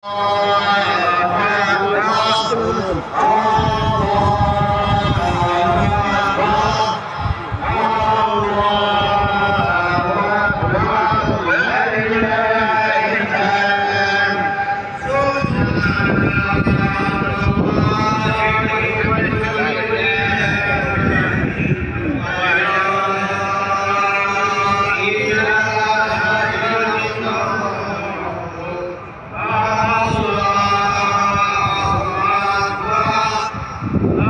Oh, Uh,